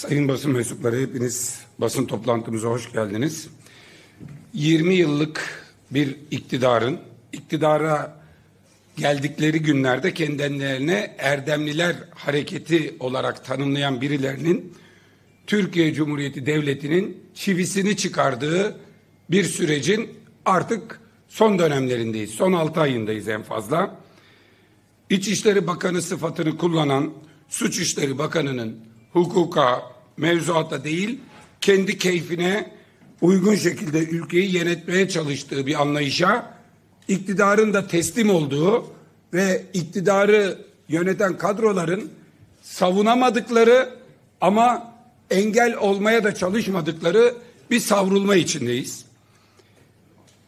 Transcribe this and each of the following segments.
Sayın basın mensupları hepiniz basın toplantımıza hoş geldiniz. 20 yıllık bir iktidarın iktidara geldikleri günlerde kendilerine Erdemliler Hareketi olarak tanımlayan birilerinin Türkiye Cumhuriyeti Devleti'nin çivisini çıkardığı bir sürecin artık son dönemlerindeyiz. Son 6 ayındayız en fazla. İçişleri Bakanı sıfatını kullanan Suç İşleri Bakanı'nın hukuka, mevzuata değil, kendi keyfine uygun şekilde ülkeyi yönetmeye çalıştığı bir anlayışa iktidarın da teslim olduğu ve iktidarı yöneten kadroların savunamadıkları ama engel olmaya da çalışmadıkları bir savrulma içindeyiz.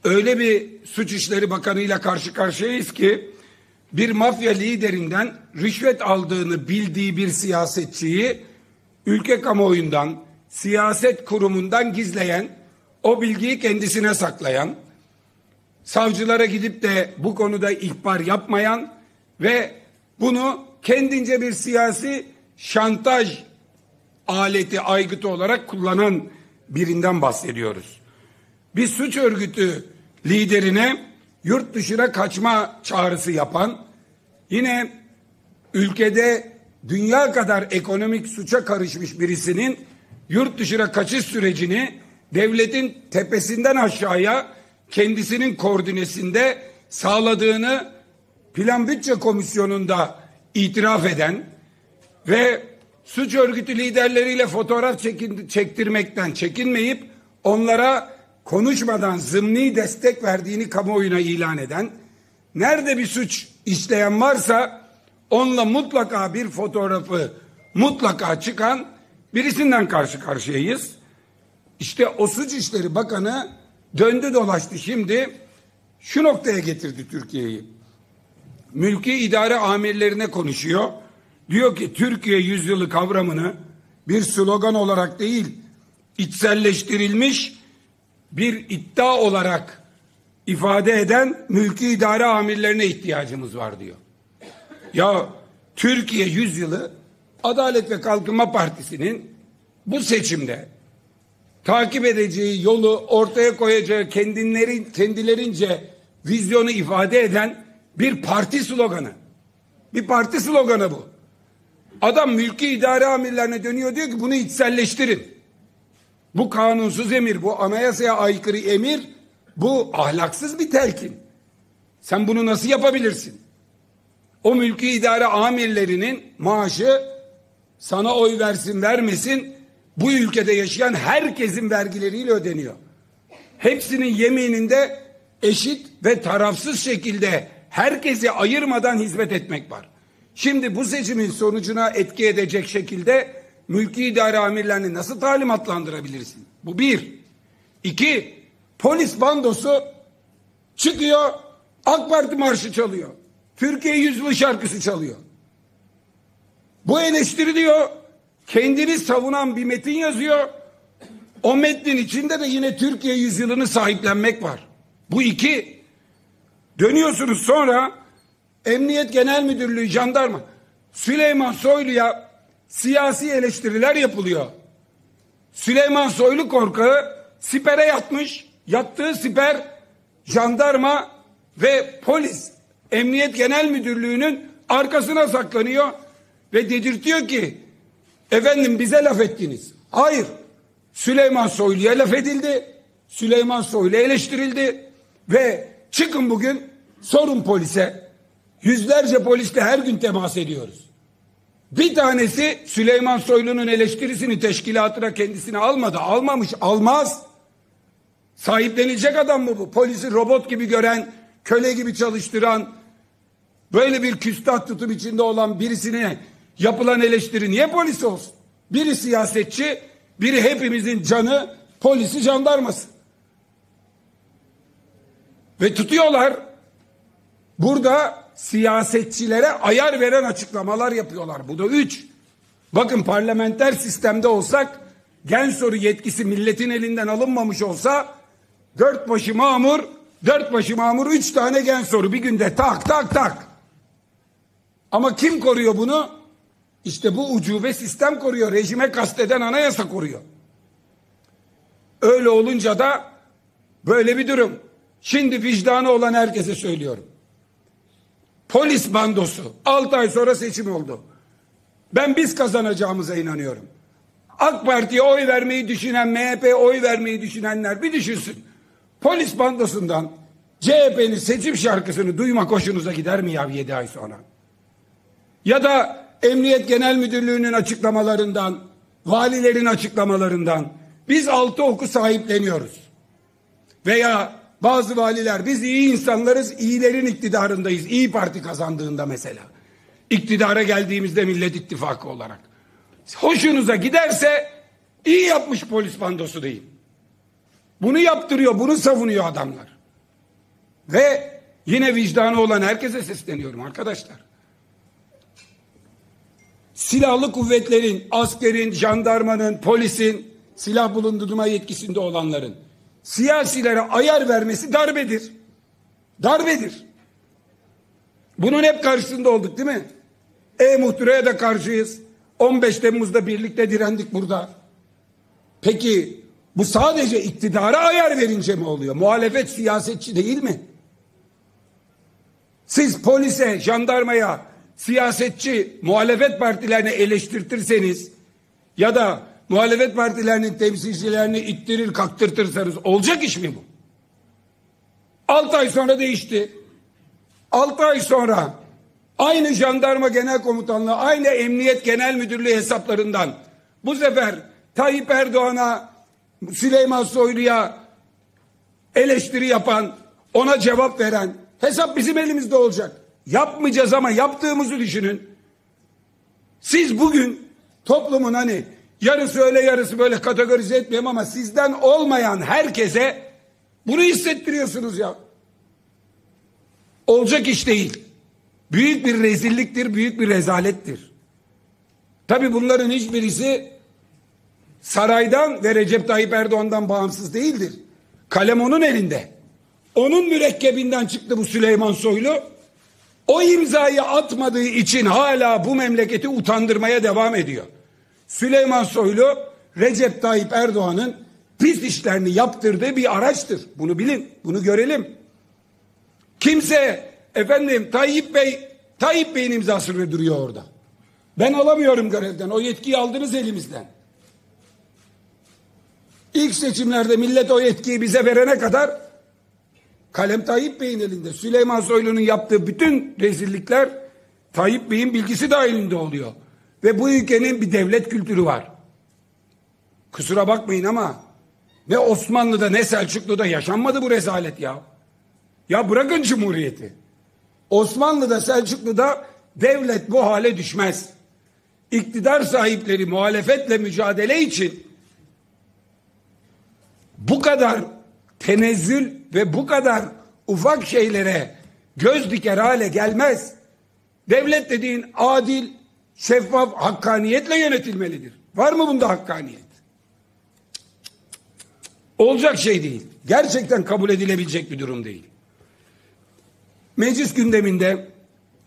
Öyle bir suç işleri bakanıyla karşı karşıyayız ki bir mafya liderinden rüşvet aldığını bildiği bir siyasetçiyi ülke kamuoyundan, siyaset kurumundan gizleyen, o bilgiyi kendisine saklayan, savcılara gidip de bu konuda ihbar yapmayan ve bunu kendince bir siyasi şantaj aleti, aygıtı olarak kullanan birinden bahsediyoruz. Bir suç örgütü liderine yurt dışına kaçma çağrısı yapan, yine ülkede dünya kadar ekonomik suça karışmış birisinin yurt dışına kaçış sürecini devletin tepesinden aşağıya kendisinin koordinesinde sağladığını Plan Bütçe Komisyonu'nda itiraf eden ve suç örgütü liderleriyle fotoğraf çekin, çektirmekten çekinmeyip onlara konuşmadan zımni destek verdiğini kamuoyuna ilan eden, nerede bir suç işleyen varsa onunla mutlaka bir fotoğrafı mutlaka çıkan birisinden karşı karşıyayız. İşte o suç işleri bakanı döndü dolaştı şimdi şu noktaya getirdi Türkiye'yi. Mülki idare amirlerine konuşuyor. Diyor ki Türkiye yüzyılı kavramını bir slogan olarak değil içselleştirilmiş bir iddia olarak ifade eden mülki idare amirlerine ihtiyacımız var diyor. Ya Türkiye yüzyılı Adalet ve Kalkınma Partisi'nin bu seçimde takip edeceği yolu ortaya koyacağı kendilerin, kendilerince vizyonu ifade eden bir parti sloganı. Bir parti sloganı bu. Adam mülki idare amirlerine dönüyor diyor ki bunu içselleştirin. Bu kanunsuz emir, bu anayasaya aykırı emir, bu ahlaksız bir telkin. Sen bunu nasıl yapabilirsin? O mülki idare amirlerinin maaşı sana oy versin vermesin bu ülkede yaşayan herkesin vergileriyle ödeniyor. Hepsinin yemininde eşit ve tarafsız şekilde herkesi ayırmadan hizmet etmek var. Şimdi bu seçimin sonucuna etki edecek şekilde mülki idare amirlerini nasıl talimatlandırabilirsin? Bu bir. İki, polis bandosu çıkıyor AK Parti marşı çalıyor. Türkiye yüzyılı şarkısı çalıyor. Bu eleştiri diyor kendini savunan bir metin yazıyor. O metnin içinde de yine Türkiye yüzyılını sahiplenmek var. Bu iki. Dönüyorsunuz sonra Emniyet Genel Müdürlüğü jandarma Süleyman Soylu'ya siyasi eleştiriler yapılıyor. Süleyman Soylu korkağı sipere yatmış. Yattığı siper jandarma ve polis Emniyet Genel Müdürlüğü'nün arkasına saklanıyor ve dedirtiyor ki efendim bize laf ettiniz. Hayır. Süleyman Soylu'ya laf edildi. Süleyman Soylu eleştirildi ve çıkın bugün sorun polise. Yüzlerce polisle her gün temas ediyoruz. Bir tanesi Süleyman Soylu'nun eleştirisini teşkilatına kendisine almadı. Almamış, almaz. Sahiplenilecek adam mı bu? Polisi robot gibi gören, köle gibi çalıştıran, böyle bir küstah tutum içinde olan birisine yapılan eleştiri niye polis olsun? Biri siyasetçi, biri hepimizin canı, polisi jandarması. Ve tutuyorlar. Burada siyasetçilere ayar veren açıklamalar yapıyorlar. Bu da üç. Bakın parlamenter sistemde olsak gen soru yetkisi milletin elinden alınmamış olsa dört başı mamur dört başı mamur üç tane gen soru bir günde tak tak tak. Ama kim koruyor bunu? İşte bu ucube sistem koruyor. Rejime kasteden anayasa koruyor. Öyle olunca da böyle bir durum. Şimdi vicdanı olan herkese söylüyorum. Polis bandosu 6 ay sonra seçim oldu. Ben biz kazanacağımıza inanıyorum. AK Parti'ye oy vermeyi düşünen, MHP'ye oy vermeyi düşünenler bir düşünsün. Polis bandosundan CHP'nin seçim şarkısını duymak hoşunuza gider mi ya 7 ay sonra? Ya da Emniyet Genel Müdürlüğü'nün açıklamalarından, valilerin açıklamalarından biz altı oku sahipleniyoruz. Veya bazı valiler biz iyi insanlarız, iyilerin iktidarındayız. İyi Parti kazandığında mesela. İktidara geldiğimizde Millet İttifakı olarak. Hoşunuza giderse iyi yapmış polis bandosu değil. Bunu yaptırıyor, bunu savunuyor adamlar. Ve yine vicdanı olan herkese sesleniyorum arkadaşlar. Silahlı kuvvetlerin, askerin, jandarmanın, polisin, silah bulundurma yetkisinde olanların siyasilere ayar vermesi darbedir. Darbedir. Bunun hep karşısında olduk değil mi? E-muhtıraya da karşıyız. 15 Temmuz'da birlikte direndik burada. Peki bu sadece iktidara ayar verince mi oluyor? Muhalefet siyasetçi değil mi? Siz polise, jandarmaya, siyasetçi, muhalefet partilerine eleştirtirseniz ya da muhalefet partilerinin temsilcilerini ittirir kaktırtırsanız olacak iş mi bu? 6 ay sonra değişti. 6 ay sonra aynı jandarma genel komutanlığı, aynı emniyet genel müdürlüğü hesaplarından bu sefer Tayyip Erdoğan'a, Süleyman Soylu'ya eleştiri yapan, ona cevap veren hesap bizim elimizde olacak. Yapmayacağız ama yaptığımızı düşünün. Siz bugün toplumun hani yarısı öyle yarısı böyle kategorize etmeyeyim ama sizden olmayan herkese bunu hissettiriyorsunuz ya. Olacak iş değil. Büyük bir rezilliktir, büyük bir rezalettir. Tabi bunların hiçbirisi saraydan ve Recep Tayyip Erdoğan'dan bağımsız değildir. Kalem onun elinde. Onun mürekkebinden çıktı bu Süleyman Soylu. O imzayı atmadığı için hala bu memleketi utandırmaya devam ediyor. Süleyman Soylu Recep Tayyip Erdoğan'ın pis işlerini yaptırdığı bir araçtır. Bunu bilin, bunu görelim. Kimse efendim Tayyip Bey, Tayyip Bey'in imzasını duruyor orada. Ben alamıyorum görevden. O yetkiyi aldınız elimizden. İlk seçimlerde millet o yetkiyi bize verene kadar kalem Tayyip Bey'in elinde. Süleyman Soylu'nun yaptığı bütün rezillikler Tayyip Bey'in bilgisi dahilinde oluyor. Ve bu ülkenin bir devlet kültürü var. Kusura bakmayın ama ne Osmanlı'da ne Selçuklu'da yaşanmadı bu rezalet ya. Ya bırakın cumhuriyeti. Osmanlı'da Selçuklu'da devlet bu hale düşmez. İktidar sahipleri muhalefetle mücadele için bu kadar tenezzül ve bu kadar ufak şeylere göz diker hale gelmez. Devlet dediğin adil, şeffaf, hakkaniyetle yönetilmelidir. Var mı bunda hakkaniyet? Olacak şey değil. Gerçekten kabul edilebilecek bir durum değil. Meclis gündeminde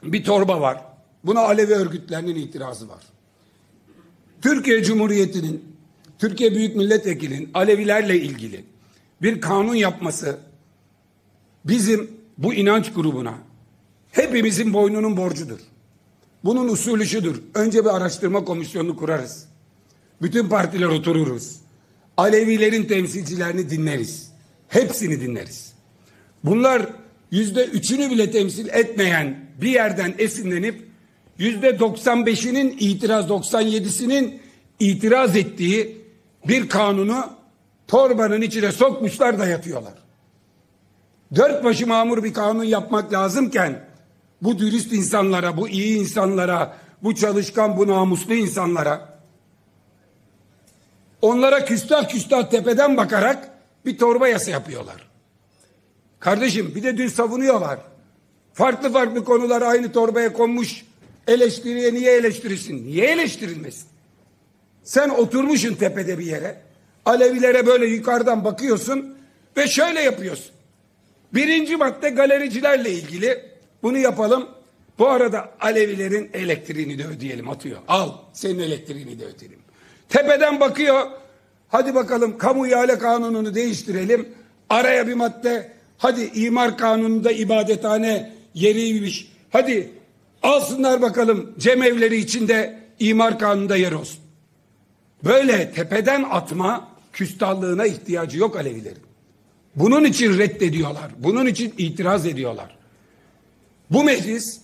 bir torba var. Buna Alevi örgütlerinin itirazı var. Türkiye Cumhuriyeti'nin, Türkiye Büyük Millet Vekili'nin Alevilerle ilgili bir kanun yapması bizim bu inanç grubuna hepimizin boynunun borcudur. Bunun usulü şudur. Önce bir araştırma komisyonunu kurarız. Bütün partiler otururuz. Alevilerin temsilcilerini dinleriz. Hepsini dinleriz. Bunlar yüzde üçünü bile temsil etmeyen bir yerden esinlenip yüzde 95'inin itiraz 97'sinin itiraz ettiği bir kanunu torbanın içine sokmuşlar da yatıyorlar. Dört başı mamur bir kanun yapmak lazımken bu dürüst insanlara, bu iyi insanlara, bu çalışkan, bu namuslu insanlara onlara küstah küstah tepeden bakarak bir torba yasa yapıyorlar. Kardeşim bir de dün savunuyorlar. Farklı farklı konular aynı torbaya konmuş. Eleştiriye niye eleştirirsin? Niye eleştirilmesin? Sen oturmuşsun tepede bir yere. Alevilere böyle yukarıdan bakıyorsun ve şöyle yapıyorsun. Birinci madde galericilerle ilgili bunu yapalım. Bu arada Alevilerin elektriğini de ödeyelim atıyor. Al senin elektriğini de ödeyelim. Tepeden bakıyor. Hadi bakalım kamu ihale kanununu değiştirelim. Araya bir madde. Hadi imar kanununda ibadethane yeriymiş. Hadi alsınlar bakalım cemevleri içinde imar kanununda yer olsun. Böyle tepeden atma küstahlığına ihtiyacı yok Alevilerin. Bunun için reddediyorlar. Bunun için itiraz ediyorlar. Bu meclis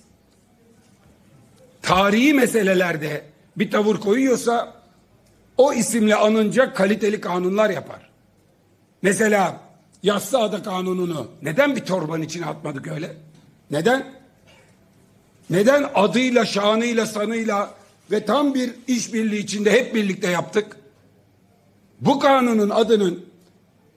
tarihi meselelerde bir tavır koyuyorsa o isimle anınca kaliteli kanunlar yapar. Mesela Yassıada kanununu neden bir torbanın içine atmadık öyle? Neden? Neden adıyla, şanıyla, sanıyla ve tam bir işbirliği içinde hep birlikte yaptık? Bu kanunun adının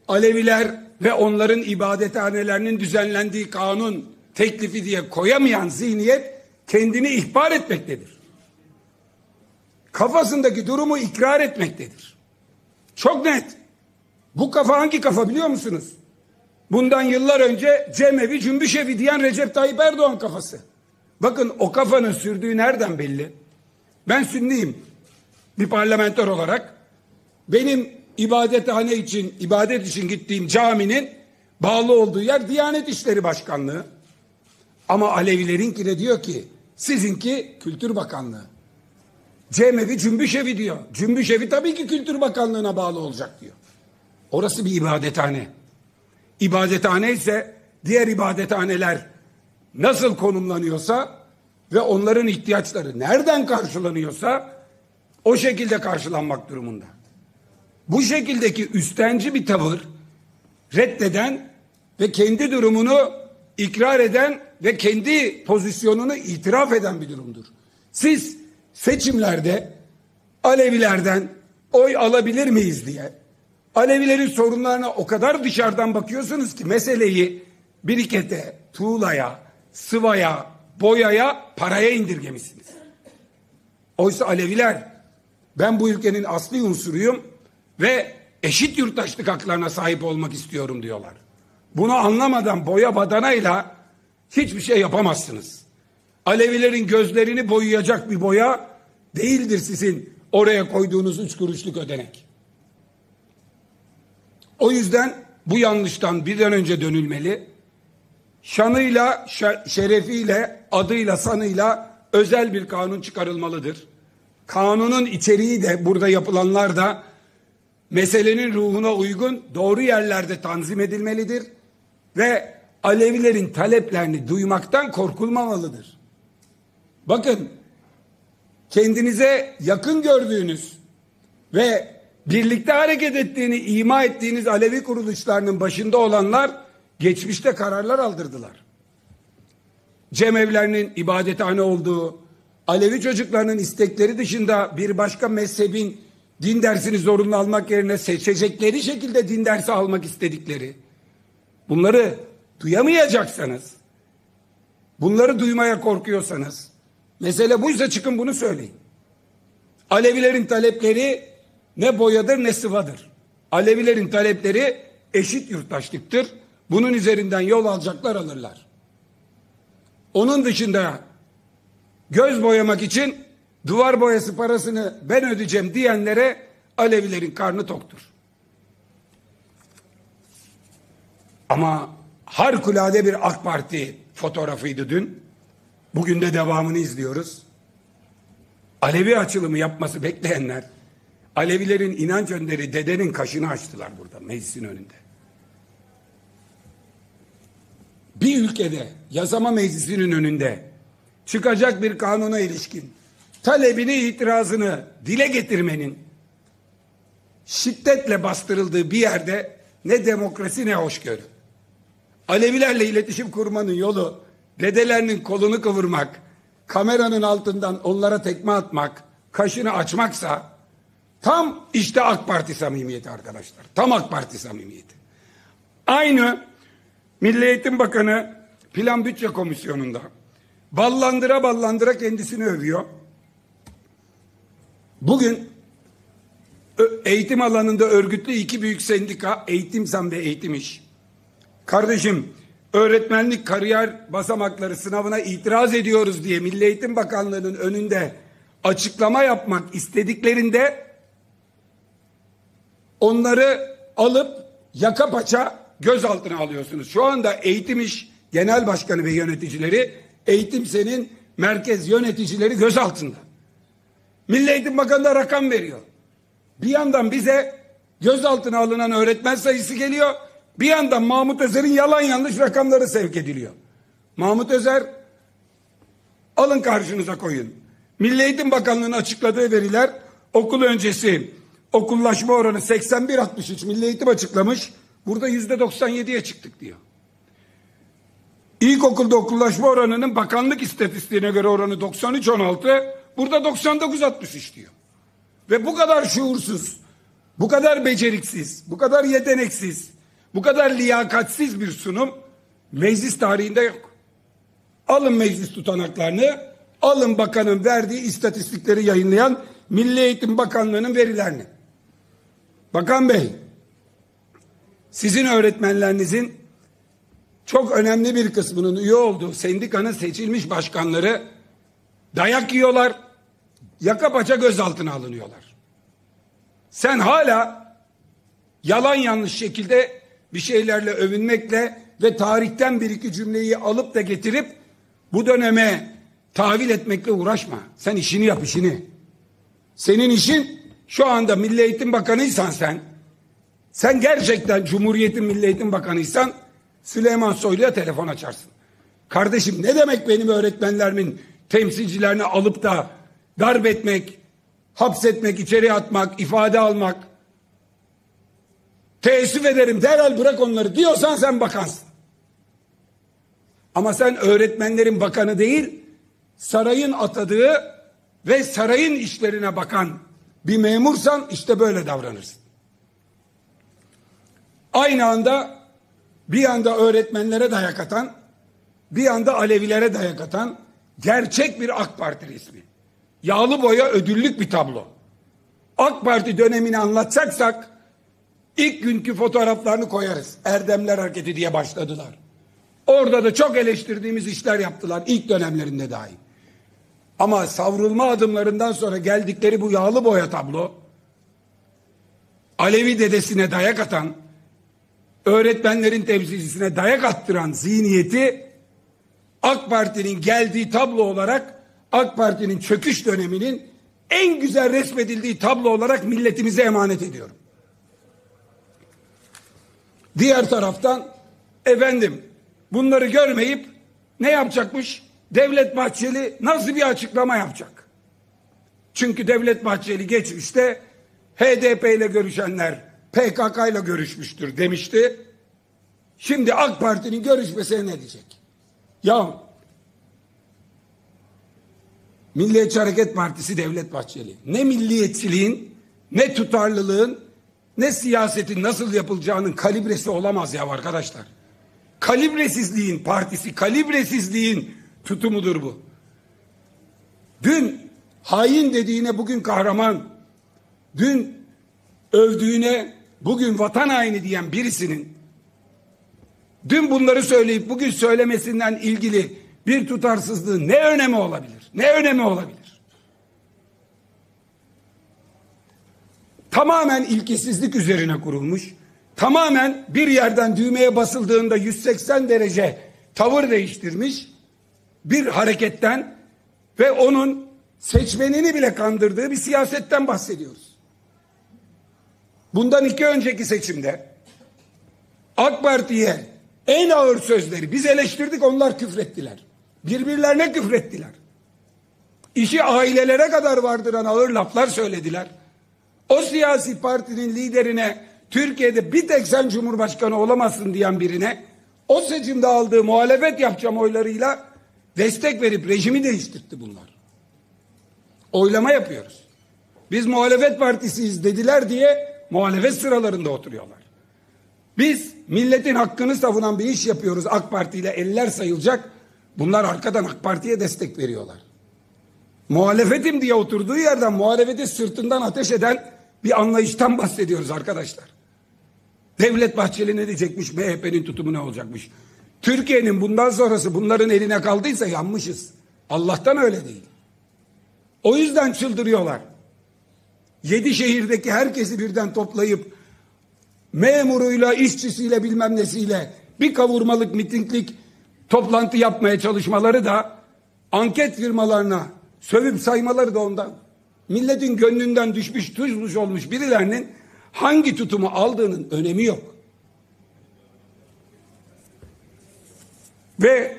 Aleviler ve onların ibadethanelerinin düzenlendiği kanun teklifi diye koyamayan zihniyet kendini ihbar etmektedir. Kafasındaki durumu ikrar etmektedir. Çok net. Bu kafa hangi kafa biliyor musunuz? Bundan yıllar önce cemevi cümbüşevi diyen Recep Tayyip Erdoğan kafası. Bakın o kafanın sürdüğü nereden belli? Ben Sünniyim. Bir parlamenter olarak benim ibadethane için, ibadet için gittiğim caminin bağlı olduğu yer Diyanet İşleri Başkanlığı. Ama Alevilerinki de diyor ki sizinki Kültür Bakanlığı. Cemevi Cümbüşevi diyor. Cümbüşevi tabii ki Kültür Bakanlığı'na bağlı olacak diyor. Orası bir ibadethane. İbadethane ise diğer ibadethaneler nasıl konumlanıyorsa ve onların ihtiyaçları nereden karşılanıyorsa o şekilde karşılanmak durumunda. Bu şekildeki üstenci bir tavır reddeden ve kendi durumunu ikrar eden ve kendi pozisyonunu itiraf eden bir durumdur. Siz seçimlerde Alevilerden oy alabilir miyiz diye Alevilerin sorunlarına o kadar dışarıdan bakıyorsunuz ki meseleyi birikete, tuğlaya, sıvaya, boyaya, paraya indirgemişsiniz. Oysa Aleviler ben bu ülkenin asli unsuruyum ve eşit yurttaşlık haklarına sahip olmak istiyorum diyorlar. Bunu anlamadan boya badanayla hiçbir şey yapamazsınız. Alevilerin gözlerini boyayacak bir boya değildir sizin oraya koyduğunuz üç kuruşluk ödenek. O yüzden bu yanlıştan birden önce dönülmeli. Şanıyla, şerefiyle, adıyla, sanıyla özel bir kanun çıkarılmalıdır. Kanunun içeriği de burada yapılanlar da meselenin ruhuna uygun doğru yerlerde tanzim edilmelidir ve Alevilerin taleplerini duymaktan korkulmamalıdır. Bakın kendinize yakın gördüğünüz ve birlikte hareket ettiğini ima ettiğiniz Alevi kuruluşlarının başında olanlar geçmişte kararlar aldırdılar. Cemevlerinin ibadethane olduğu, Alevi çocuklarının istekleri dışında bir başka mezhebin din dersini zorunlu almak yerine seçecekleri şekilde din dersi almak istedikleri. Bunları duyamayacaksanız, bunları duymaya korkuyorsanız, mesele buysa çıkın bunu söyleyin. Alevilerin talepleri ne boyadır ne sıvadır. Alevilerin talepleri eşit yurttaşlıktır. Bunun üzerinden yol alacaklar alırlar. Onun dışında göz boyamak için duvar boyası parasını ben ödeyeceğim diyenlere Alevilerin karnı toktur. Ama harikulade bir AK Parti fotoğrafıydı dün. Bugün de devamını izliyoruz. Alevi açılımı yapması bekleyenler Alevilerin inanç önderi dedenin kaşını açtılar burada meclisin önünde. Bir ülkede yasama meclisinin önünde çıkacak bir kanuna ilişkin talebini itirazını dile getirmenin şiddetle bastırıldığı bir yerde ne demokrasi ne hoşgörü. Alevilerle iletişim kurmanın yolu dedelerinin kolunu kıvırmak, kameranın altından onlara tekme atmak, kaşını açmaksa tam işte AK Parti samimiyeti arkadaşlar. Tam AK Parti samimiyeti. Aynı Milli Eğitim Bakanı Plan Bütçe Komisyonu'nda ballandıra ballandıra kendisini övüyor. Bugün eğitim alanında örgütlü iki büyük sendika, Eğitim Zam ve Eğitim İş. Kardeşim öğretmenlik kariyer basamakları sınavına itiraz ediyoruz diye Milli Eğitim Bakanlığı'nın önünde açıklama yapmak istediklerinde onları alıp yaka paça gözaltına alıyorsunuz. Şu anda Eğitim İş Genel Başkanı ve yöneticileri Eğitim Sen'in merkez yöneticileri gözaltında. Milli Eğitim Bakanı da rakam veriyor. Bir yandan bize gözaltına alınan öğretmen sayısı geliyor. Bir yandan Mahmut Özer'in yalan yanlış rakamları sevk ediliyor. Mahmut Özer alın karşınıza koyun. Milli Eğitim Bakanlığı'nın açıkladığı veriler okul öncesi okullaşma oranı 81-63 Milli Eğitim açıklamış. Burada yüzde 97'ye çıktık diyor. İlkokulda okullaşma oranının bakanlık istatistiğine göre oranı 93-16 burada 99-63 diyor. Ve bu kadar şuursuz, bu kadar beceriksiz, bu kadar yeteneksiz, bu kadar liyakatsiz bir sunum meclis tarihinde yok. Alın meclis tutanaklarını, alın bakanın verdiği istatistikleri yayınlayan Milli Eğitim Bakanlığı'nın verilerini. Bakan Bey, sizin öğretmenlerinizin çok önemli bir kısmının üye olduğu sendikanın seçilmiş başkanları dayak yiyorlar, yaka paça gözaltına alınıyorlar. Sen hala yalan yanlış şekilde bir şeylerle övünmekle ve tarihten bir iki cümleyi alıp da getirip bu döneme tahvil etmekle uğraşma. Sen işini yap işini. Senin işin şu anda Milli Eğitim Bakanıysan sen, sen gerçekten Cumhuriyet'in Milli Eğitim Bakanıysan Süleyman Soylu'ya telefon açarsın. Kardeşim ne demek benim öğretmenlerimin temsilcilerini alıp da darp etmek, hapsetmek, içeri atmak, ifade almak. Teessüf ederim derhal bırak onları diyorsan sen bakansın. Ama sen öğretmenlerin bakanı değil, sarayın atadığı ve sarayın işlerine bakan bir memursan işte böyle davranırsın. Aynı anda bir anda öğretmenlere dayak atan, bir anda Alevilere dayak atan gerçek bir AK Parti resmi. Yağlı boya ödüllük bir tablo. AK Parti dönemini anlatacaksak ilk günkü fotoğraflarını koyarız. Erdemler Hareketi diye başladılar. Orada da çok eleştirdiğimiz işler yaptılar ilk dönemlerinde dahi. Ama savrulma adımlarından sonra geldikleri bu yağlı boya tablo Alevi dedesine dayak atan öğretmenlerin temsilcisine dayak attıran zihniyeti AK Parti'nin geldiği tablo olarak AK Parti'nin çöküş döneminin en güzel resmedildiği tablo olarak milletimize emanet ediyorum. Diğer taraftan efendim bunları görmeyip ne yapacakmış? Devlet Bahçeli nasıl bir açıklama yapacak? Çünkü Devlet Bahçeli geçmişte HDP ile görüşenler PKK ile görüşmüştür demişti. Şimdi AK Parti'nin görüşmesine ne diyecek? Ya Milliyetçi Hareket Partisi Devlet Bahçeli ne milliyetçiliğin ne tutarlılığın ne siyasetin nasıl yapılacağının kalibresi olamaz ya arkadaşlar. Kalibresizliğin partisi, kalibresizliğin tutumudur bu. Dün hain dediğine bugün kahraman, dün övdüğüne bugün vatan haini diyen birisinin dün bunları söyleyip bugün söylemesinden ilgili bir tutarsızlığı ne önemi olabilir? Ne önemi olabilir? Tamamen ilkesizlik üzerine kurulmuş, tamamen bir yerden düğmeye basıldığında 180 derece tavır değiştirmiş bir hareketten ve onun seçmenini bile kandırdığı bir siyasetten bahsediyoruz. Bundan iki önceki seçimde AK Parti'ye en ağır sözleri biz eleştirdik onlar küfrettiler. Birbirlerine küfrettiler. İşi ailelere kadar vardıran ağır laflar söylediler. O siyasi partinin liderine Türkiye'de bir tek sen cumhurbaşkanı olamazsın diyen birine o seçimde aldığı muhalefet yapacağım oylarıyla destek verip rejimi değiştirdi bunlar. Oylama yapıyoruz. Biz muhalefet partisiyiz dediler diye muhalefet sıralarında oturuyorlar. Biz milletin hakkını savunan bir iş yapıyoruz AK Parti ile eller sayılacak. Bunlar arkadan AK Parti'ye destek veriyorlar. Muhalefetim diye oturduğu yerden muhalefeti sırtından ateş eden bir anlayıştan bahsediyoruz arkadaşlar. Devlet Bahçeli ne diyecekmiş? MHP'nin tutumu ne olacakmış? Türkiye'nin bundan sonrası bunların eline kaldıysa yanmışız. Allah'tan öyle değil. O yüzden çıldırıyorlar. Yedi şehirdeki herkesi birden toplayıp memuruyla, işçisiyle bilmem nesiyle bir kavurmalık, mitinglik toplantı yapmaya çalışmaları da anket firmalarına sövüp saymaları da ondan. Milletin gönlünden düşmüş, tuzmuş olmuş birilerinin hangi tutumu aldığının önemi yok. Ve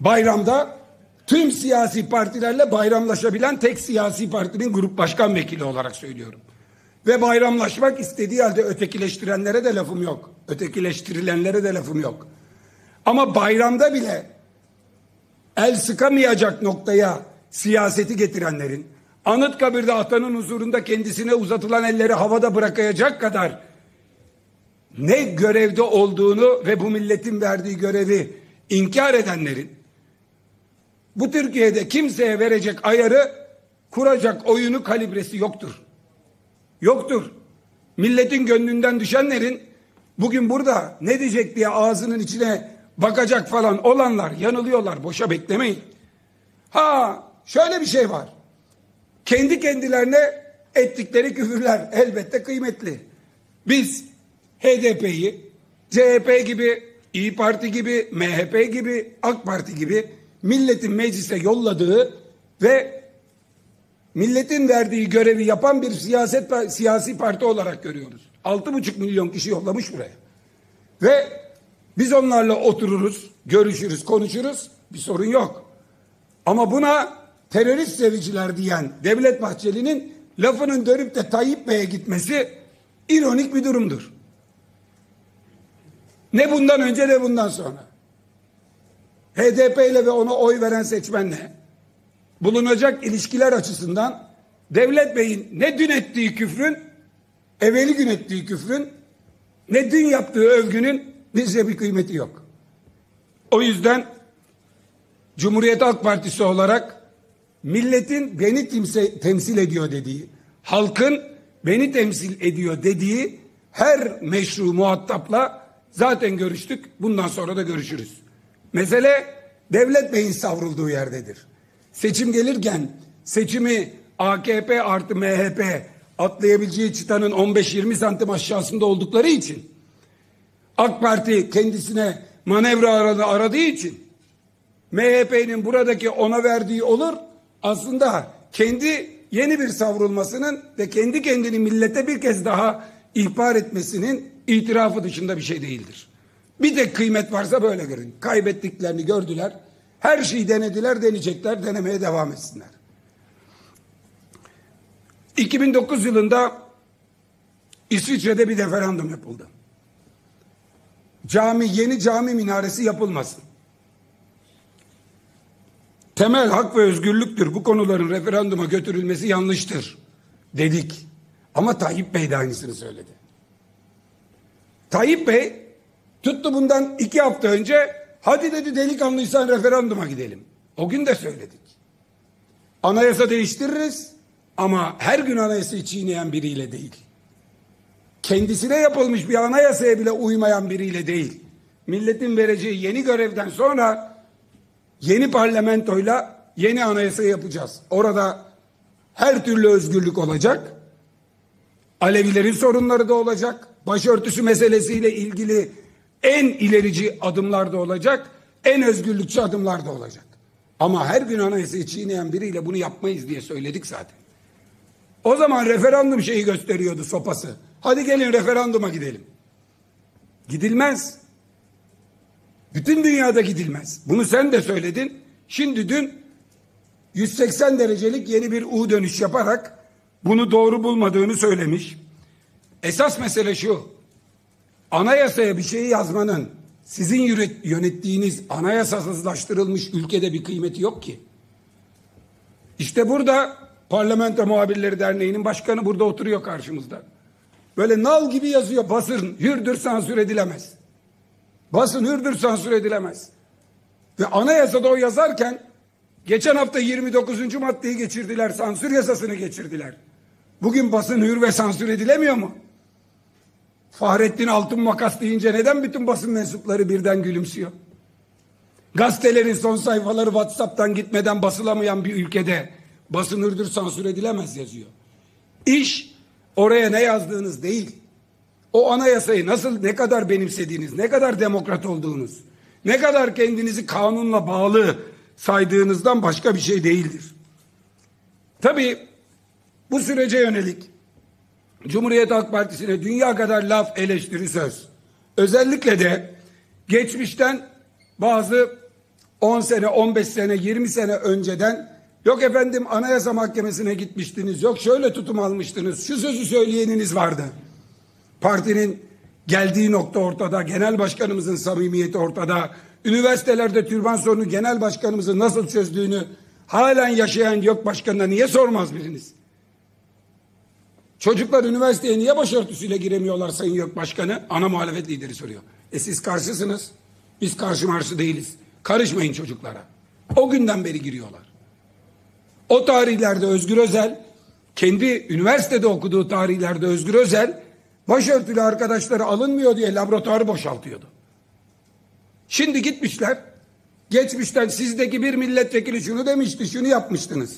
bayramda tüm siyasi partilerle bayramlaşabilen tek siyasi partinin grup başkan vekili olarak söylüyorum. Ve bayramlaşmak istediği halde ötekileştirenlere de lafım yok. Ötekileştirilenlere de lafım yok. Ama bayramda bile el sıkamayacak noktaya siyaseti getirenlerin, Anıtkabir'de atanın huzurunda kendisine uzatılan elleri havada bırakacak kadar ne görevde olduğunu ve bu milletin verdiği görevi inkar edenlerin bu Türkiye'de kimseye verecek ayarı kuracak oyunu kalibresi yoktur. Yoktur. Milletin gönlünden düşenlerin bugün burada ne diyecek diye ağzının içine bakacak falan olanlar yanılıyorlar. Boşa beklemeyin. Ha şöyle bir şey var. Kendi kendilerine ettikleri küfürler elbette kıymetli. Biz HDP'yi, CHP gibi, İyi Parti gibi, MHP gibi, AK Parti gibi milletin meclise yolladığı ve milletin verdiği görevi yapan bir siyaset siyasi parti olarak görüyoruz. Altı buçuk milyon kişi yollamış buraya. Ve biz onlarla otururuz, görüşürüz, konuşuruz. Bir sorun yok. Ama buna terörist seviciler diyen Devlet Bahçeli'nin lafının dönüp de Tayyip Bey'e gitmesi ironik bir durumdur. Ne bundan önce ne bundan sonra. HDP ile ve ona oy veren seçmenle bulunacak ilişkiler açısından Devlet Bey'in ne dün ettiği küfrün, evveli gün ettiği küfrün, ne dün yaptığı övgünün bize bir kıymeti yok. O yüzden Cumhuriyet Halk Partisi olarak milletin beni temsil, temsil ediyor dediği, halkın beni temsil ediyor dediği her meşru muhatapla zaten görüştük. Bundan sonra da görüşürüz. Mesele devlet beyin savrulduğu yerdedir. Seçim gelirken seçimi AKP artı MHP atlayabileceği çıtanın 15-20 santim aşağısında oldukları için AK Parti kendisine manevra aradı, aradığı için MHP'nin buradaki ona verdiği olur aslında kendi yeni bir savrulmasının ve kendi kendini millete bir kez daha ihbar etmesinin itirafı dışında bir şey değildir. Bir tek kıymet varsa böyle görün. Kaybettiklerini gördüler. Her şeyi denediler, deneyecekler, denemeye devam etsinler. 2009 yılında İsviçre'de bir referandum yapıldı. Cami, yeni cami minaresi yapılmasın. Temel hak ve özgürlüktür. Bu konuların referanduma götürülmesi yanlıştır dedik. Ama Tayyip Bey de aynısını söyledi. Tayyip Bey tuttu bundan iki hafta önce hadi dedi delikanlıysan referanduma gidelim. O gün de söyledik. Anayasa değiştiririz ama her gün anayasayı çiğneyen biriyle değil. Kendisine yapılmış bir anayasaya bile uymayan biriyle değil. Milletin vereceği yeni görevden sonra yeni parlamentoyla yeni anayasa yapacağız. Orada her türlü özgürlük olacak. Alevilerin sorunları da olacak. Başörtüsü meselesiyle ilgili en ilerici adımlar da olacak. En özgürlükçü adımlar da olacak. Ama her gün anayasayı çiğneyen biriyle bunu yapmayız diye söyledik zaten. O zaman referandum şeyi gösteriyordu sopası. Hadi gelin referanduma gidelim. Gidilmez. Bütün dünyada gidilmez. Bunu sen de söyledin. Şimdi dün 180 derecelik yeni bir U dönüş yaparak bunu doğru bulmadığını söylemiş. Esas mesele şu. Anayasaya bir şeyi yazmanın sizin yönettiğiniz anayasasızlaştırılmış ülkede bir kıymeti yok ki. İşte burada Parlamento Muhabirleri Derneği'nin başkanı burada oturuyor karşımızda. Böyle nal gibi yazıyor basın hürdür sansür edilemez. Basın hürdür sansür edilemez. Ve anayasada o yazarken geçen hafta 29. maddeyi geçirdiler, sansür yasasını geçirdiler. Bugün basın hür ve sansür edilemiyor mu? Fahrettin Altın Makas deyince neden bütün basın mensupları birden gülümsüyor? Gazetelerin son sayfaları WhatsApp'tan gitmeden basılamayan bir ülkede basın hürdür sansür edilemez yazıyor. İş oraya ne yazdığınız değil. O anayasayı nasıl ne kadar benimsediğiniz, ne kadar demokrat olduğunuz, ne kadar kendinizi kanunla bağlı saydığınızdan başka bir şey değildir. Tabii bu sürece yönelik Cumhuriyet Halk Partisi'ne dünya kadar laf eleştiri söz. Özellikle de geçmişten bazı 10 sene, 15 sene, 20 sene önceden yok efendim Anayasa Mahkemesi'ne gitmiştiniz, yok şöyle tutum almıştınız, şu sözü söyleyeniniz vardı. Partinin geldiği nokta ortada, genel başkanımızın samimiyeti ortada, üniversitelerde türban sorunu genel başkanımızın nasıl çözdüğünü halen yaşayan yok başkanına niye sormaz biriniz? Çocuklar üniversiteye niye başörtüsüyle giremiyorlar Sayın Yok Başkanı? Ana muhalefet lideri soruyor. E siz karşısınız. Biz karşı marşı değiliz. Karışmayın çocuklara. O günden beri giriyorlar. O tarihlerde Özgür Özel, kendi üniversitede okuduğu tarihlerde Özgür Özel, başörtülü arkadaşları alınmıyor diye laboratuvarı boşaltıyordu. Şimdi gitmişler, geçmişten sizdeki bir milletvekili şunu demişti, şunu yapmıştınız.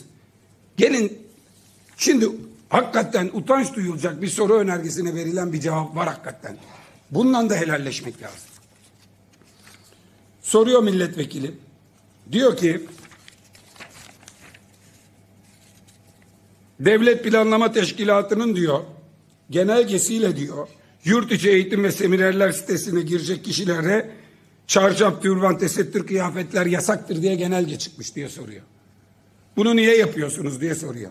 Gelin, şimdi hakikaten utanç duyulacak bir soru önergesine verilen bir cevap var hakikaten. Bundan da helalleşmek lazım. Soruyor milletvekili. Diyor ki Devlet Planlama Teşkilatı'nın diyor genelgesiyle diyor yurt içi eğitim ve seminerler sitesine girecek kişilere çarşaf, türban, tesettür kıyafetler yasaktır diye genelge çıkmış diye soruyor. Bunu niye yapıyorsunuz diye soruyor.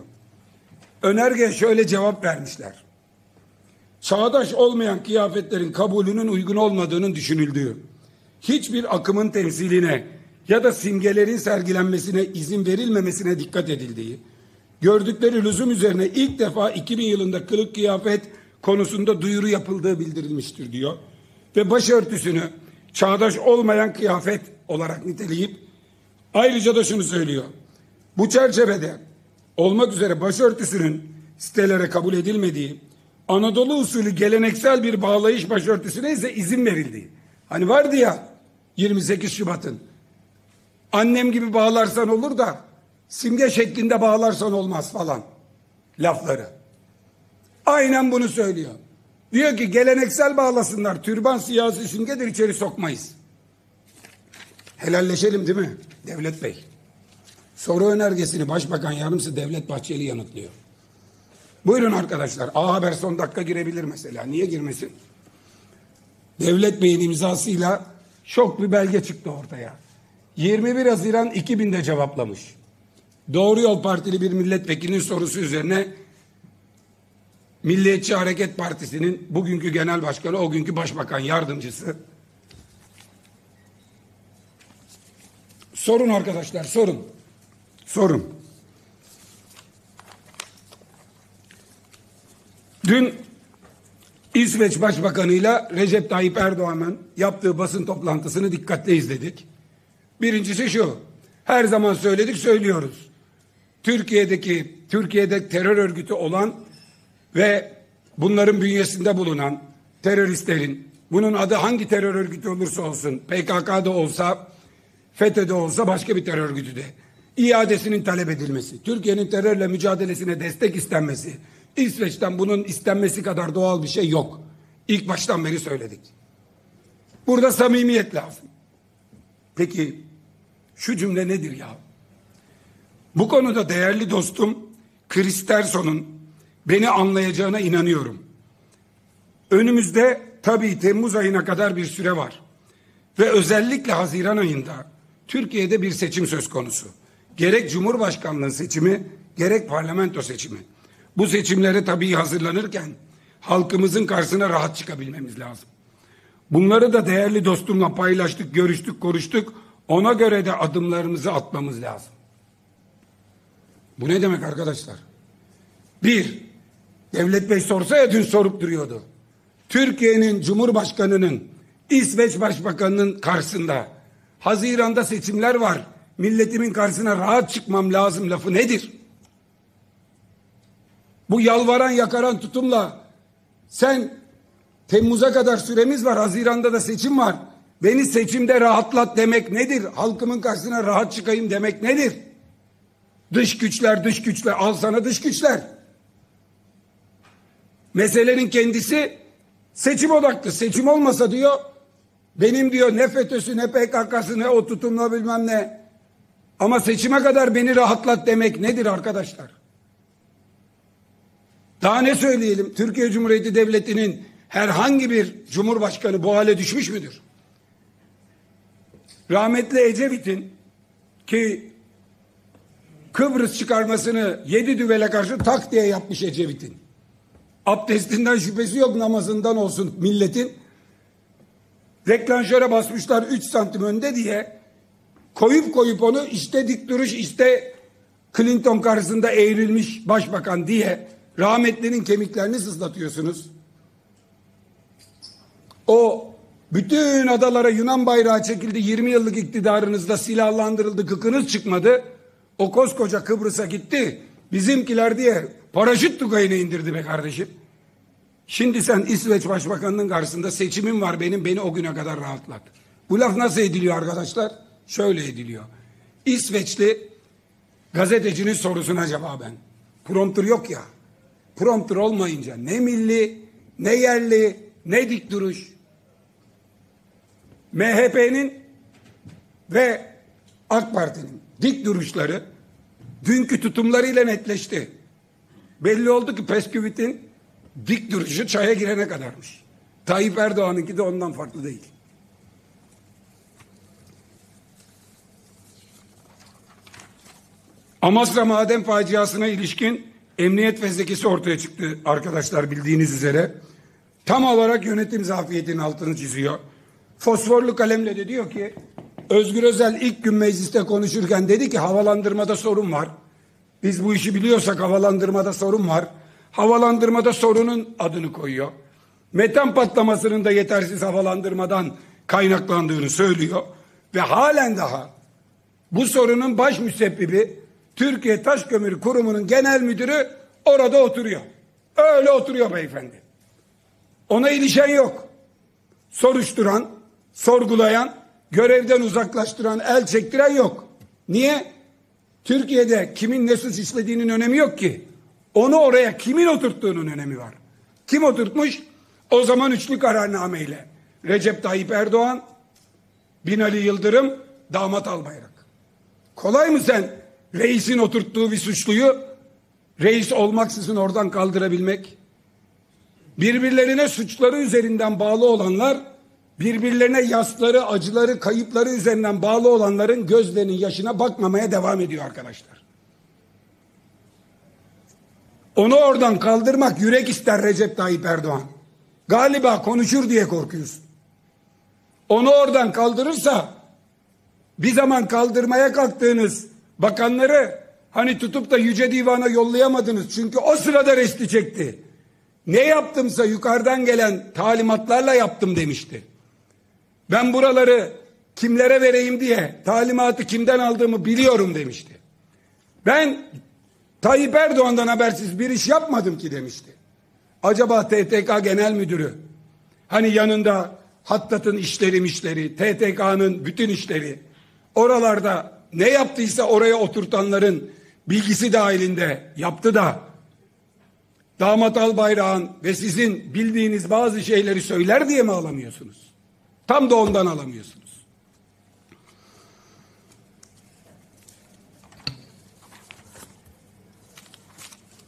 Önerge şöyle cevap vermişler. Çağdaş olmayan kıyafetlerin kabulünün uygun olmadığının düşünüldüğü, hiçbir akımın temsiline ya da simgelerin sergilenmesine izin verilmemesine dikkat edildiği, gördükleri lüzum üzerine ilk defa 2000 yılında kılık kıyafet konusunda duyuru yapıldığı bildirilmiştir diyor. Ve başörtüsünü çağdaş olmayan kıyafet olarak niteleyip ayrıca da şunu söylüyor. Bu çerçevede olmak üzere başörtüsünün sitelere kabul edilmediği, Anadolu usulü geleneksel bir bağlayış başörtüsüne ise izin verildiği. Hani vardı ya 28 Şubat'ın annem gibi bağlarsan olur da simge şeklinde bağlarsan olmaz falan lafları. Aynen bunu söylüyor. Diyor ki geleneksel bağlasınlar. Türban siyasi simgedir içeri sokmayız. Helalleşelim değil mi Devlet Bey? Soru önergesini Başbakan Yardımcısı Devlet Bahçeli yanıtlıyor. Buyurun arkadaşlar. A Haber son dakika girebilir mesela. Niye girmesin? Devlet Bey'in imzasıyla şok bir belge çıktı ortaya. 21 Haziran 2000'de cevaplamış. Doğru Yol Partili bir milletvekilinin sorusu üzerine Milliyetçi Hareket Partisi'nin bugünkü genel başkanı, o günkü başbakan yardımcısı. Sorun arkadaşlar, sorun. Sorun. Dün İsveç Başbakanı'yla Recep Tayyip Erdoğan'ın yaptığı basın toplantısını dikkatle izledik. Birincisi şu. Her zaman söyledik söylüyoruz. Türkiye'deki Türkiye'de terör örgütü olan ve bunların bünyesinde bulunan teröristlerin bunun adı hangi terör örgütü olursa olsun PKK'da olsa FETÖ'de olsa başka bir terör örgütü de iadesinin talep edilmesi, Türkiye'nin terörle mücadelesine destek istenmesi, İsveç'ten bunun istenmesi kadar doğal bir şey yok. İlk baştan beri söyledik. Burada samimiyet lazım. Peki şu cümle nedir ya? Bu konuda değerli dostum Kristerson'un beni anlayacağına inanıyorum. Önümüzde tabii Temmuz ayına kadar bir süre var. Ve özellikle Haziran ayında Türkiye'de bir seçim söz konusu. Gerek Cumhurbaşkanlığı seçimi, gerek parlamento seçimi. Bu seçimlere tabii hazırlanırken halkımızın karşısına rahat çıkabilmemiz lazım. Bunları da değerli dostumla paylaştık, görüştük, konuştuk. Ona göre de adımlarımızı atmamız lazım. Bu ne demek arkadaşlar? Bir, Devlet Bey sorsa ya dün sorup duruyordu. Türkiye'nin Cumhurbaşkanı'nın İsveç Başbakanı'nın karşısında Haziran'da seçimler var. Milletimin karşısına rahat çıkmam lazım lafı nedir? Bu yalvaran yakaran tutumla sen Temmuz'a kadar süremiz var. Haziran'da da seçim var. Beni seçimde rahatlat demek nedir? Halkımın karşısına rahat çıkayım demek nedir? Dış güçler, dış güçler. Al sana dış güçler. Meselenin kendisi seçim odaklı. Seçim olmasa diyor benim diyor ne FETÖ'sü ne PKK'sı ne o tutumla bilmem ne. Ama seçime kadar beni rahatlat demek nedir arkadaşlar? Daha ne söyleyelim? Türkiye Cumhuriyeti Devleti'nin herhangi bir cumhurbaşkanı bu hale düşmüş müdür? Rahmetli Ecevit'in ki Kıbrıs çıkarmasını yedi düvele karşı tak diye yapmış Ecevit'in. Abdestinden şüphesi yok namazından olsun milletin. Deklanşöre basmışlar 3 santim önde diye koyup koyup onu işte dik duruş işte Clinton karşısında eğrilmiş başbakan diye rahmetlinin kemiklerini sızlatıyorsunuz. O bütün adalara Yunan bayrağı çekildi 20 yıllık iktidarınızda silahlandırıldı kıkınız çıkmadı. O koskoca Kıbrıs'a gitti. Bizimkiler diye paraşüt tugayını indirdi be kardeşim. Şimdi sen İsveç Başbakanı'nın karşısında seçimim var benim beni o güne kadar rahatlat. Bu laf nasıl ediliyor arkadaşlar? Şöyle ediliyor. İsveçli gazetecinin sorusuna cevaben. Prompter yok ya. Prompter olmayınca ne milli, ne yerli, ne dik duruş. MHP'nin ve AK Parti'nin dik duruşları dünkü tutumlarıyla netleşti. Belli oldu ki Pesküvit'in dik duruşu çaya girene kadarmış. Tayyip Erdoğan'ınki de ondan farklı değil. Amasra maden faciasına ilişkin emniyet fezlekesi ortaya çıktı arkadaşlar bildiğiniz üzere. Tam olarak yönetim zafiyetinin altını çiziyor. Fosforlu kalemle de diyor ki Özgür Özel ilk gün mecliste konuşurken dedi ki havalandırmada sorun var. Biz bu işi biliyorsak havalandırmada sorun var. Havalandırmada sorunun adını koyuyor. Metan patlamasının da yetersiz havalandırmadan kaynaklandığını söylüyor. Ve halen daha bu sorunun baş müsebbibi Türkiye Taş Kömürü Kurumu'nun genel müdürü orada oturuyor. Öyle oturuyor beyefendi. Ona ilişen yok. Soruşturan, sorgulayan, görevden uzaklaştıran, el çektiren yok. Niye? Türkiye'de kimin ne suç işlediğinin önemi yok ki. Onu oraya kimin oturttuğunun önemi var. Kim oturtmuş? O zaman üçlü kararnameyle. Recep Tayyip Erdoğan, Binali Yıldırım, Damat Albayrak. Kolay mı sen reisin oturttuğu bir suçluyu reis olmaksızın oradan kaldırabilmek? Birbirlerine suçları üzerinden bağlı olanlar birbirlerine yasları, acıları, kayıpları üzerinden bağlı olanların gözlerinin yaşına bakmamaya devam ediyor arkadaşlar. Onu oradan kaldırmak yürek ister Recep Tayyip Erdoğan. Galiba konuşur diye korkuyorsun. Onu oradan kaldırırsa bir zaman kaldırmaya kalktığınız bakanları hani tutup da Yüce Divan'a yollayamadınız. Çünkü o sırada resti çekti. Ne yaptımsa yukarıdan gelen talimatlarla yaptım demişti. Ben buraları kimlere vereyim diye talimatı kimden aldığımı biliyorum demişti. Ben Tayyip Erdoğan'dan habersiz bir iş yapmadım ki demişti. Acaba TTK Genel Müdürü hani yanında Hattat'ın işleri işleri, TTK'nın bütün işleri oralarda ne yaptıysa oraya oturtanların bilgisi dahilinde yaptı da damat Albayrak'ın ve sizin bildiğiniz bazı şeyleri söyler diye mi alamıyorsunuz? Tam da ondan alamıyorsunuz.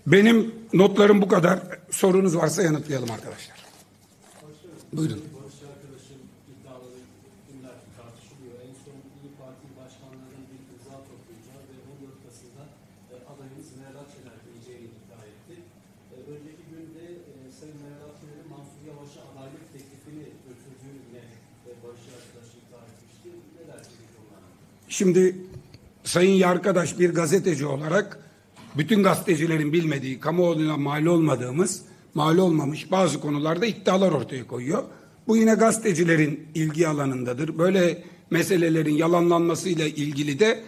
Benim notlarım bu kadar. Sorunuz varsa yanıtlayalım arkadaşlar. Buyurun. Barış arkadaşım iddiaları günler tartışılıyor. En son İyi Parti başkanlarının bir imza toplayacağı ve 14 Kasım'da e, adayımız Meral Akşener diyeceğini iddia etti. E, önceki günde e, Sayın Meral Akşener'in Mansur Yavaş'a adaylık teklifini götürdüğünü yine e, Barış arkadaş iddia etmişti. Neler dedik onlara? Şimdi sayın yarkadaş bir gazeteci olarak bütün gazetecilerin bilmediği, kamuoyuna mal olmadığımız, mal olmamış bazı konularda iddialar ortaya koyuyor. Bu yine gazetecilerin ilgi alanındadır. Böyle meselelerin yalanlanmasıyla ilgili de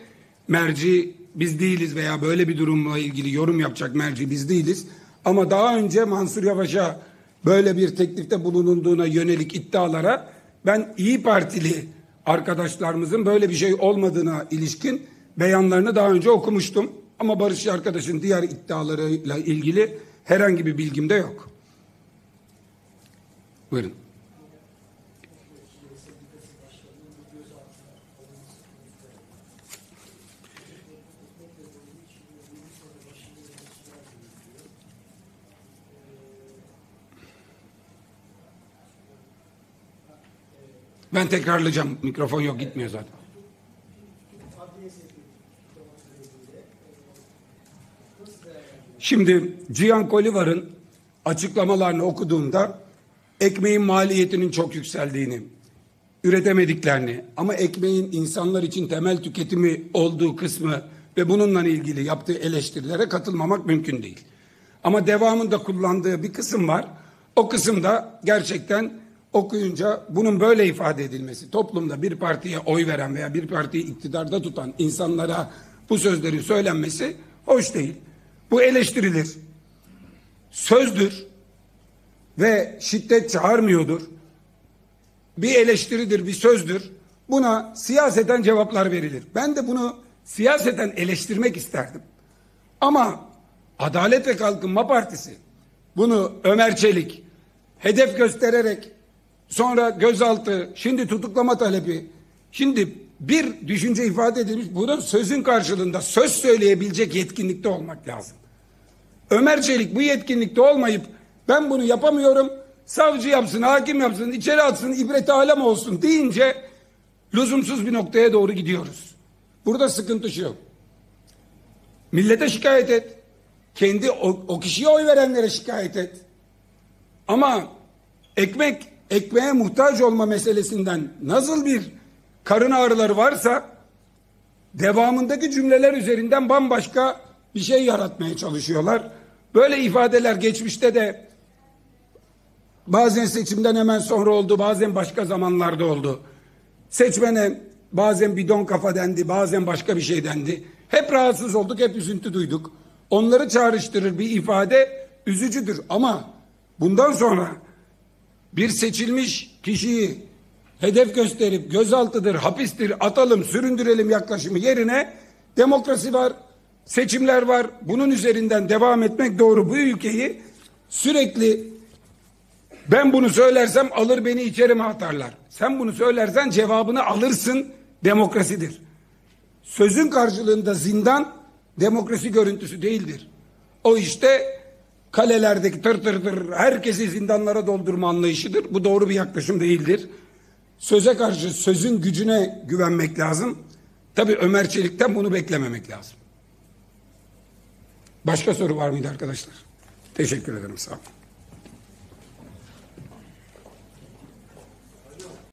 merci biz değiliz veya böyle bir durumla ilgili yorum yapacak merci biz değiliz. Ama daha önce Mansur Yavaş'a böyle bir teklifte bulunulduğuna yönelik iddialara ben İyi Partili arkadaşlarımızın böyle bir şey olmadığına ilişkin beyanlarını daha önce okumuştum. Ama Barış arkadaşın diğer iddialarıyla ilgili herhangi bir bilgim de yok. Buyurun. Ben tekrarlayacağım. Mikrofon yok gitmiyor zaten. Şimdi Cihan Kolivar'ın açıklamalarını okuduğumda ekmeğin maliyetinin çok yükseldiğini, üretemediklerini ama ekmeğin insanlar için temel tüketimi olduğu kısmı ve bununla ilgili yaptığı eleştirilere katılmamak mümkün değil. Ama devamında kullandığı bir kısım var. O kısımda gerçekten okuyunca bunun böyle ifade edilmesi, toplumda bir partiye oy veren veya bir partiyi iktidarda tutan insanlara bu sözlerin söylenmesi hoş değil. Bu eleştirilir. Sözdür ve şiddet çağırmıyordur. Bir eleştiridir, bir sözdür. Buna siyaseten cevaplar verilir. Ben de bunu siyaseten eleştirmek isterdim. Ama Adalet ve Kalkınma Partisi bunu Ömer Çelik hedef göstererek sonra gözaltı, şimdi tutuklama talebi. Şimdi bir düşünce ifade edilmiş. Bunun sözün karşılığında söz söyleyebilecek yetkinlikte olmak lazım. Ömer Çelik bu yetkinlikte olmayıp ben bunu yapamıyorum. Savcı yapsın, hakim yapsın, içeri atsın, ibret alem olsun deyince lüzumsuz bir noktaya doğru gidiyoruz. Burada sıkıntı şu. Millete şikayet et. Kendi o, o kişiye oy verenlere şikayet et. Ama ekmek, ekmeğe muhtaç olma meselesinden nasıl bir karın ağrıları varsa devamındaki cümleler üzerinden bambaşka bir şey yaratmaya çalışıyorlar. Böyle ifadeler geçmişte de bazen seçimden hemen sonra oldu, bazen başka zamanlarda oldu. Seçmene bazen bidon kafa dendi, bazen başka bir şey dendi. Hep rahatsız olduk, hep üzüntü duyduk. Onları çağrıştırır bir ifade üzücüdür ama bundan sonra bir seçilmiş kişiyi hedef gösterip gözaltıdır, hapistir, atalım, süründürelim yaklaşımı yerine demokrasi var, seçimler var. Bunun üzerinden devam etmek doğru. Bu ülkeyi sürekli ben bunu söylersem alır beni içeri mi atarlar? Sen bunu söylersen cevabını alırsın demokrasidir. Sözün karşılığında zindan demokrasi görüntüsü değildir. O işte kalelerdeki tır tır tır herkesi zindanlara doldurma anlayışıdır. Bu doğru bir yaklaşım değildir. Söze karşı sözün gücüne güvenmek lazım. Tabii Ömer Çelik'ten bunu beklememek lazım. Başka soru var mıydı arkadaşlar? Teşekkür ederim sağ olun.